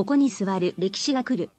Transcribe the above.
ここに座る歴史が来る。